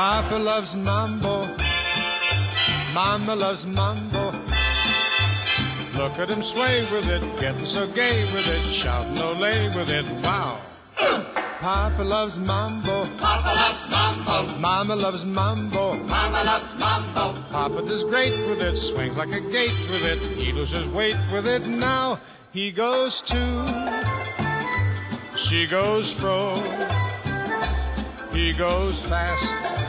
loves mambo. Mama loves mambo. Look at him sway with it, getting so gay with it, shouting ole with it. Wow. Papa loves mambo. Papa loves mambo. Mama loves mambo. Mama loves mambo. Papa does great with it, swings like a gate with it. He loses weight with it. Now he goes to, she goes fro. He goes fast,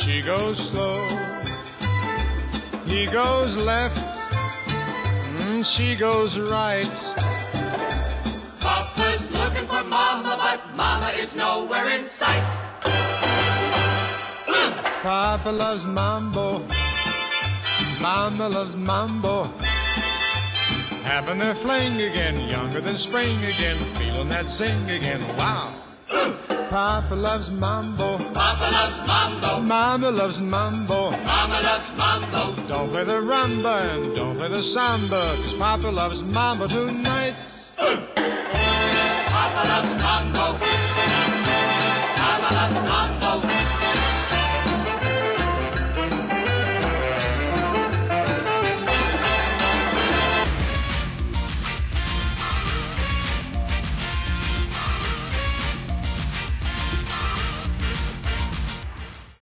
she goes slow. He goes left, And she goes right. Papa's looking for mama, but mama is nowhere in sight. Papa loves mambo. Mama loves mambo. Having their fling again, younger than spring again, feeling that sing again. Wow. Papa loves mambo. Papa loves mambo. Mama loves mambo. Mama loves mambo. Don't play the rumba and don't play the samba, cause Papa loves mambo tonight. Papa loves mambo.